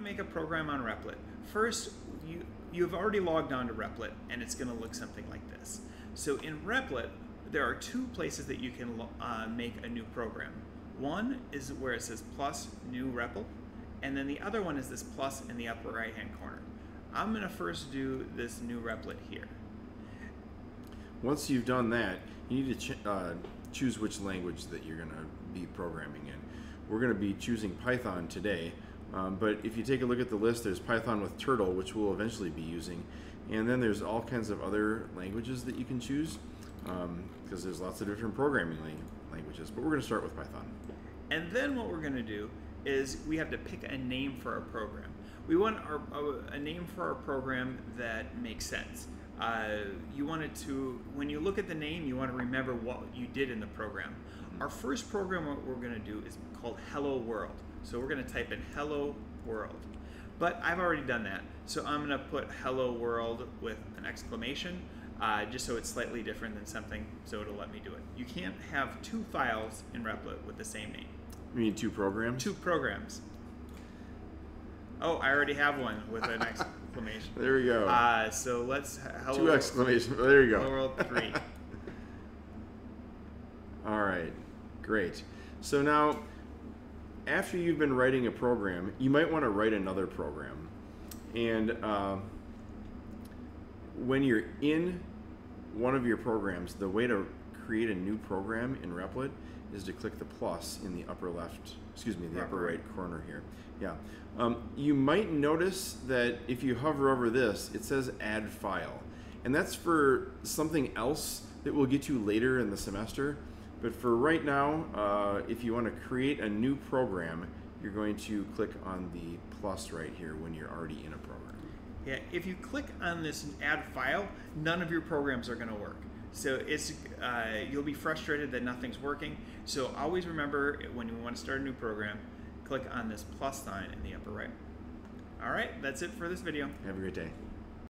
to make a program on Replit. First, you, you've already logged on to Replit and it's going to look something like this. So in Replit, there are two places that you can uh, make a new program. One is where it says plus new REPL, and then the other one is this plus in the upper right hand corner. I'm going to first do this new Replit here. Once you've done that, you need to ch uh, choose which language that you're going to be programming in. We're going to be choosing Python today, um, but if you take a look at the list, there's Python with Turtle, which we'll eventually be using, and then there's all kinds of other languages that you can choose because um, there's lots of different programming languages, but we're going to start with Python. And then what we're going to do is we have to pick a name for our program. We want our, a, a name for our program that makes sense. Uh, you wanted to, when you look at the name, you want to remember what you did in the program. Our first program, what we're going to do is called Hello World. So we're going to type in Hello World. But I've already done that. So I'm going to put Hello World with an exclamation, uh, just so it's slightly different than something, so it'll let me do it. You can't have two files in Replit with the same name. You mean two programs? Two programs. Oh, I already have one with an exclamation. there we go. Uh, so let's hello two exclamations. There you go. Hello world three. All right, great. So now, after you've been writing a program, you might want to write another program, and uh, when you're in one of your programs, the way to create a new program in Replit is to click the plus in the upper left, excuse me, the upper right corner here. Yeah. Um, you might notice that if you hover over this, it says add file. And that's for something else that we'll get to later in the semester. But for right now, uh, if you want to create a new program, you're going to click on the plus right here when you're already in a program. Yeah, if you click on this add file, none of your programs are going to work. So it's uh, you'll be frustrated that nothing's working. So always remember when you want to start a new program, click on this plus sign in the upper right. All right, that's it for this video. Have a great day.